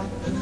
papá.